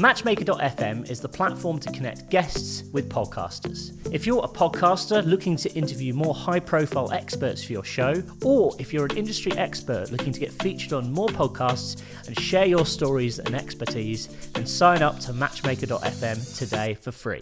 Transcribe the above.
Matchmaker.fm is the platform to connect guests with podcasters. If you're a podcaster looking to interview more high profile experts for your show, or if you're an industry expert looking to get featured on more podcasts and share your stories and expertise, then sign up to Matchmaker.fm today for free.